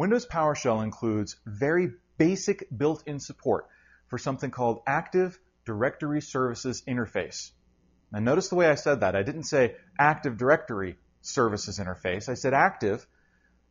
Windows PowerShell includes very basic built-in support for something called Active Directory Services Interface. Now notice the way I said that. I didn't say Active Directory Services Interface. I said Active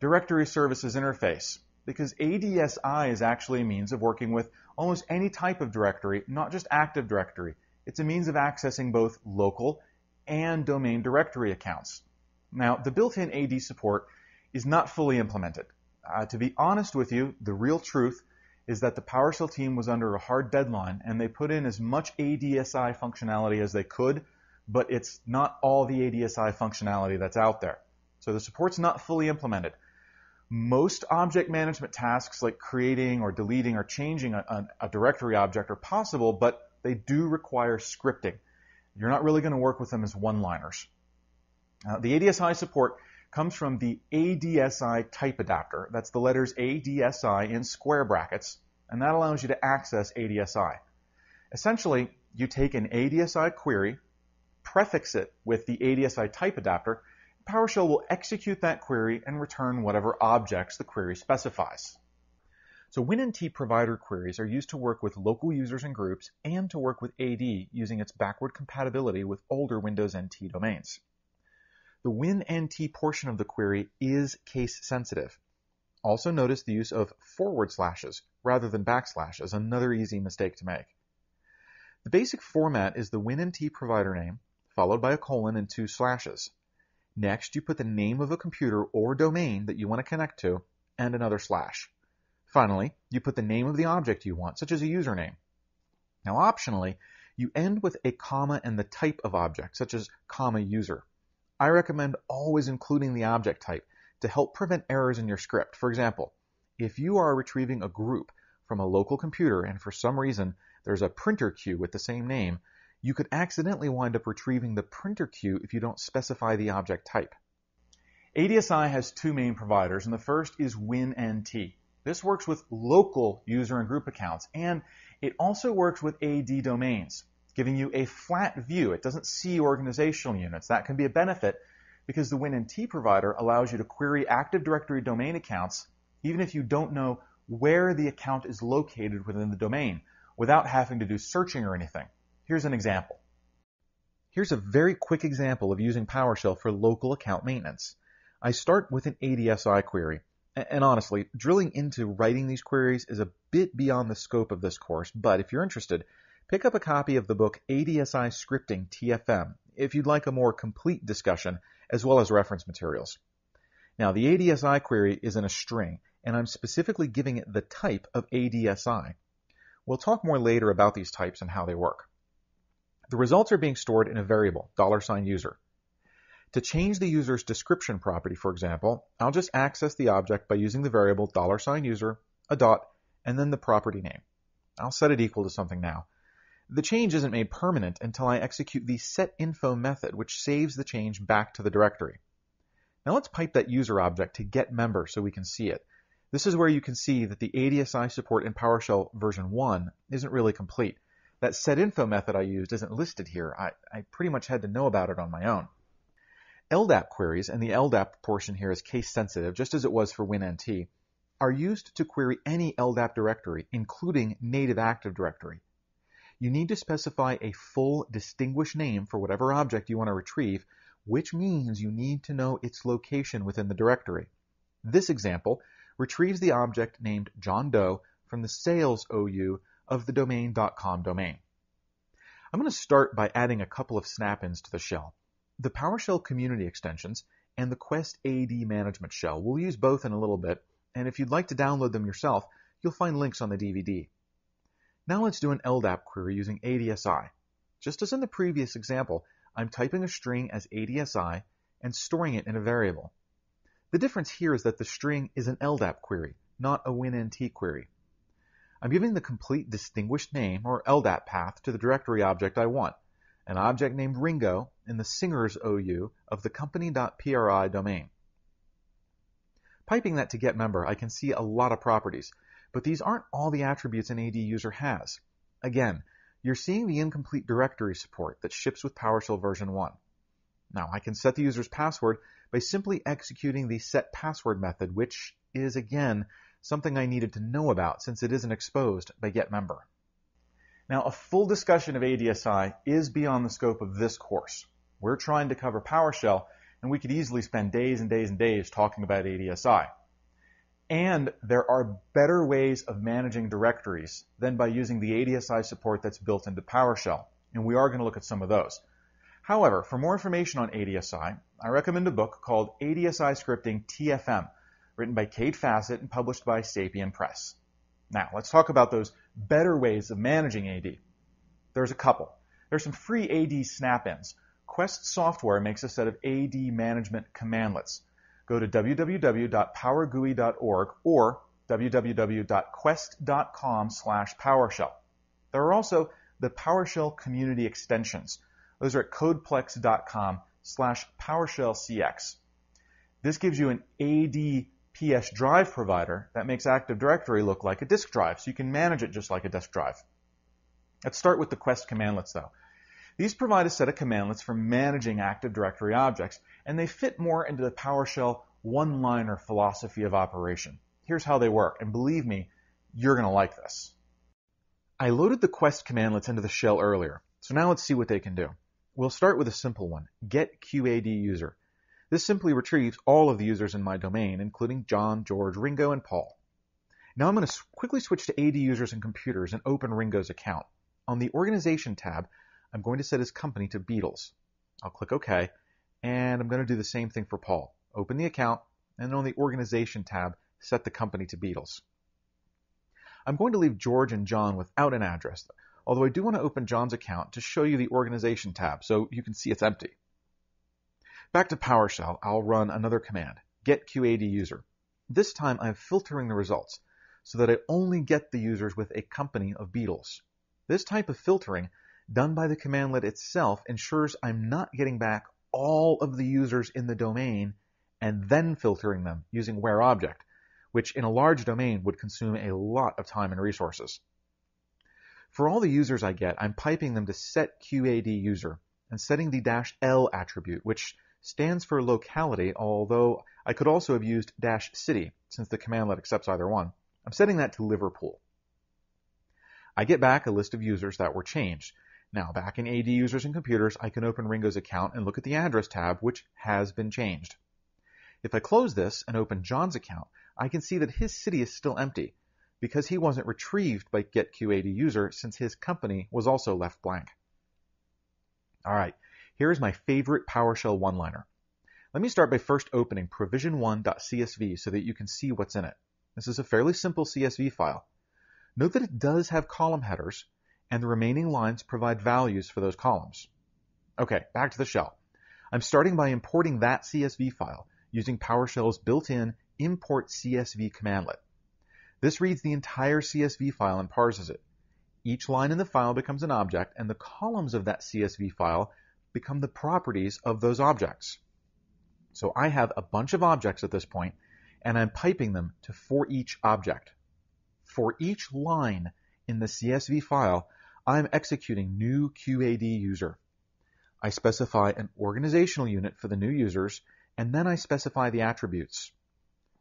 Directory Services Interface because ADSI is actually a means of working with almost any type of directory, not just Active Directory. It's a means of accessing both local and domain directory accounts. Now, the built-in AD support is not fully implemented. Uh, to be honest with you, the real truth is that the PowerShell team was under a hard deadline and they put in as much ADSI functionality as they could, but it's not all the ADSI functionality that's out there. So the support's not fully implemented. Most object management tasks like creating or deleting or changing a, a, directory object are possible, but they do require scripting. You're not really going to work with them as one-liners. Uh, the ADSI support comes from the ADSI type adapter. That's the letters ADSI in square brackets, and that allows you to access ADSI. Essentially, you take an ADSI query, prefix it with the ADSI type adapter, PowerShell will execute that query and return whatever objects the query specifies. So WinNT provider queries are used to work with local users and groups and to work with AD using its backward compatibility with older Windows NT domains. The WinNT portion of the query is case sensitive. Also notice the use of forward slashes rather than backslashes, another easy mistake to make. The basic format is the WinNT provider name, followed by a colon and two slashes. Next, you put the name of a computer or domain that you want to connect to, and another slash. Finally, you put the name of the object you want, such as a username. Now optionally, you end with a comma and the type of object, such as comma user. I recommend always including the object type to help prevent errors in your script. For example, if you are retrieving a group from a local computer and for some reason there's a printer queue with the same name, you could accidentally wind up retrieving the printer queue if you don't specify the object type. ADSI has two main providers, and the first is WinNT. This works with local user and group accounts, and it also works with AD domains giving you a flat view. It doesn't see organizational units. That can be a benefit because the WinNT provider allows you to query Active Directory domain accounts even if you don't know where the account is located within the domain without having to do searching or anything. Here's an example. Here's a very quick example of using PowerShell for local account maintenance. I start with an ADSI query. And honestly, drilling into writing these queries is a bit beyond the scope of this course, but if you're interested, Pick up a copy of the book ADSI Scripting TFM if you'd like a more complete discussion as well as reference materials. Now, the ADSI query is in a string, and I'm specifically giving it the type of ADSI. We'll talk more later about these types and how they work. The results are being stored in a variable, $user. To change the user's description property, for example, I'll just access the object by using the variable $user, a dot, and then the property name. I'll set it equal to something now. The change isn't made permanent until I execute the setInfo method, which saves the change back to the directory. Now let's pipe that user object to getMember so we can see it. This is where you can see that the ADSI support in PowerShell version 1 isn't really complete. That setInfo method I used isn't listed here. I, I pretty much had to know about it on my own. LDAP queries, and the LDAP portion here is case sensitive, just as it was for WinNT, are used to query any LDAP directory, including native Active Directory you need to specify a full distinguished name for whatever object you want to retrieve, which means you need to know its location within the directory. This example retrieves the object named John Doe from the sales OU of the domain.com domain. I'm going to start by adding a couple of snap-ins to the shell. The PowerShell community extensions and the Quest AD management shell. We'll use both in a little bit, and if you'd like to download them yourself, you'll find links on the DVD. Now let's do an LDAP query using ADSI. Just as in the previous example, I'm typing a string as ADSI and storing it in a variable. The difference here is that the string is an LDAP query, not a WinNT query. I'm giving the complete distinguished name or LDAP path to the directory object I want, an object named Ringo in the singers OU of the company.pri domain. Piping that to getMember, I can see a lot of properties, but these aren't all the attributes an AD user has. Again, you're seeing the incomplete directory support that ships with PowerShell version 1. Now, I can set the user's password by simply executing the set password method, which is again something I needed to know about since it isn't exposed by getMember. Now, a full discussion of ADSI is beyond the scope of this course. We're trying to cover PowerShell, and we could easily spend days and days and days talking about ADSI. And there are better ways of managing directories than by using the ADSI support that's built into PowerShell, and we are going to look at some of those. However, for more information on ADSI, I recommend a book called ADSI Scripting TFM, written by Kate Fassett and published by Sapien Press. Now, let's talk about those better ways of managing AD. There's a couple. There's some free AD snap-ins. Quest Software makes a set of AD management commandlets. Go to www.powergui.org or www.quest.com slash PowerShell. There are also the PowerShell community extensions. Those are at codeplex.com slash PowerShellCX. This gives you an ADPS drive provider that makes Active Directory look like a disk drive, so you can manage it just like a disk drive. Let's start with the Quest commandlets though. These provide a set of commandlets for managing Active Directory objects, and they fit more into the PowerShell one-liner philosophy of operation. Here's how they work, and believe me, you're going to like this. I loaded the Quest commandlets into the shell earlier, so now let's see what they can do. We'll start with a simple one, get QAD user. This simply retrieves all of the users in my domain, including John, George, Ringo, and Paul. Now I'm going to quickly switch to AD users and computers and open Ringo's account. On the Organization tab, I'm going to set his company to Beatles. I'll click OK, and I'm going to do the same thing for Paul. Open the account, and on the Organization tab, set the company to Beatles. I'm going to leave George and John without an address, although I do want to open John's account to show you the Organization tab so you can see it's empty. Back to PowerShell, I'll run another command, get QAD user. This time I'm filtering the results so that I only get the users with a company of Beatles. This type of filtering, done by the commandlet itself, ensures I'm not getting back all of the users in the domain and then filtering them using where object, which in a large domain would consume a lot of time and resources. For all the users I get, I'm piping them to set QAD user and setting the dash L attribute, which stands for locality, although I could also have used dash city, since the commandlet accepts either one. I'm setting that to Liverpool. I get back a list of users that were changed. Now, back in AD users and computers, I can open Ringo's account and look at the address tab, which has been changed. If I close this and open John's account, I can see that his city is still empty because he wasn't retrieved by getQADUser since his company was also left blank. All right, here is my favorite PowerShell one-liner. Let me start by first opening provision1.csv so that you can see what's in it. This is a fairly simple CSV file. Note that it does have column headers, and the remaining lines provide values for those columns. Okay, back to the shell. I'm starting by importing that CSV file using PowerShell's built-in import CSV commandlet. This reads the entire CSV file and parses it. Each line in the file becomes an object, and the columns of that CSV file become the properties of those objects. So I have a bunch of objects at this point, and I'm piping them to for each object. For each line in the CSV file, I'm executing new QAD user. I specify an organizational unit for the new users, and then I specify the attributes.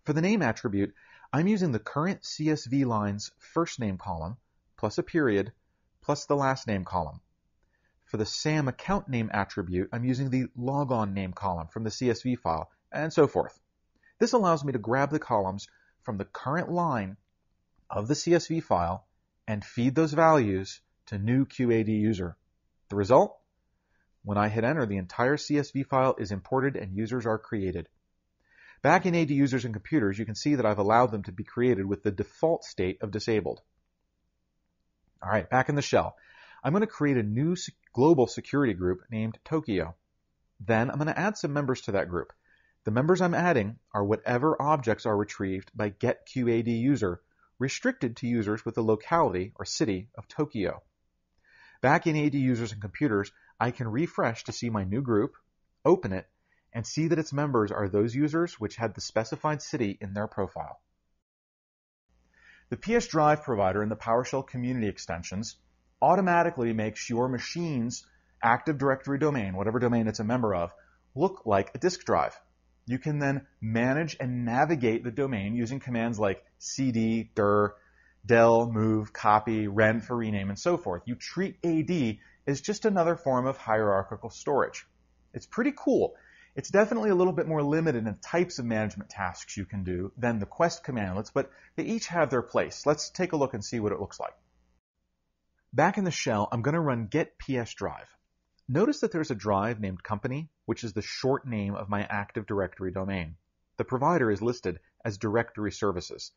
For the name attribute, I'm using the current CSV line's first name column, plus a period, plus the last name column. For the SAM account name attribute, I'm using the logon name column from the CSV file, and so forth. This allows me to grab the columns from the current line of the CSV file and feed those values to new QAD user. The result? When I hit enter, the entire CSV file is imported and users are created. Back in AD users and computers, you can see that I've allowed them to be created with the default state of disabled. All right, back in the shell. I'm going to create a new global security group named Tokyo. Then I'm going to add some members to that group. The members I'm adding are whatever objects are retrieved by getQADUser, restricted to users with the locality or city of Tokyo. Back in AD users and computers, I can refresh to see my new group, open it, and see that its members are those users which had the specified city in their profile. The PS Drive provider and the PowerShell community extensions automatically makes your machine's Active Directory domain, whatever domain it's a member of, look like a disk drive. You can then manage and navigate the domain using commands like cd, dir, del, move, copy, ren for rename, and so forth. You treat AD as just another form of hierarchical storage. It's pretty cool. It's definitely a little bit more limited in types of management tasks you can do than the Quest commandlets, but they each have their place. Let's take a look and see what it looks like. Back in the shell, I'm going to run get ps drive. Notice that there's a drive named company, which is the short name of my Active Directory domain. The provider is listed as Directory Services.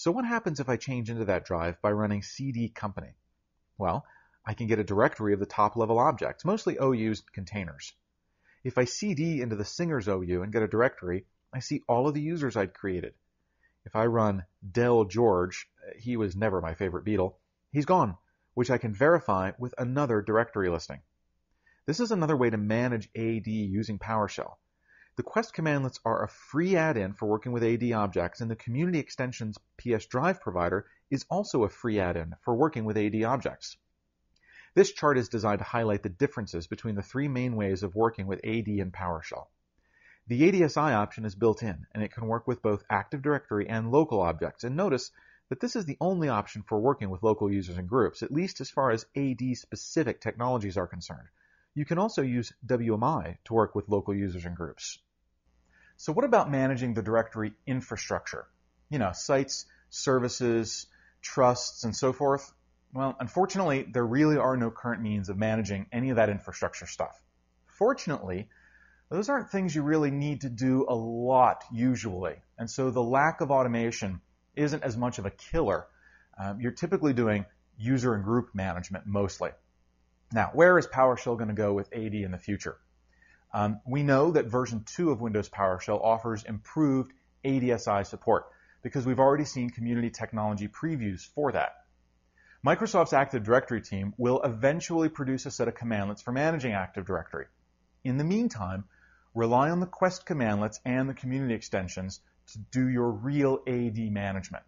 So what happens if I change into that drive by running cd company? Well, I can get a directory of the top level objects, mostly OUs containers. If I cd into the singer's OU and get a directory, I see all of the users I'd created. If I run del George, he was never my favorite Beatle, he's gone, which I can verify with another directory listing. This is another way to manage AD using PowerShell. The Quest commandlets are a free add-in for working with AD objects, and the Community Extensions PS Drive provider is also a free add-in for working with AD objects. This chart is designed to highlight the differences between the three main ways of working with AD and PowerShell. The ADSI option is built in, and it can work with both Active Directory and local objects. And notice that this is the only option for working with local users and groups, at least as far as AD-specific technologies are concerned. You can also use WMI to work with local users and groups. So what about managing the directory infrastructure? You know, sites, services, trusts, and so forth. Well, unfortunately, there really are no current means of managing any of that infrastructure stuff. Fortunately, those aren't things you really need to do a lot usually. And so the lack of automation isn't as much of a killer. Um, you're typically doing user and group management mostly. Now, where is PowerShell going to go with AD in the future? Um, we know that version 2 of Windows PowerShell offers improved ADSI support because we've already seen community technology previews for that. Microsoft's Active Directory team will eventually produce a set of commandlets for managing Active Directory. In the meantime, rely on the Quest commandlets and the community extensions to do your real AD management.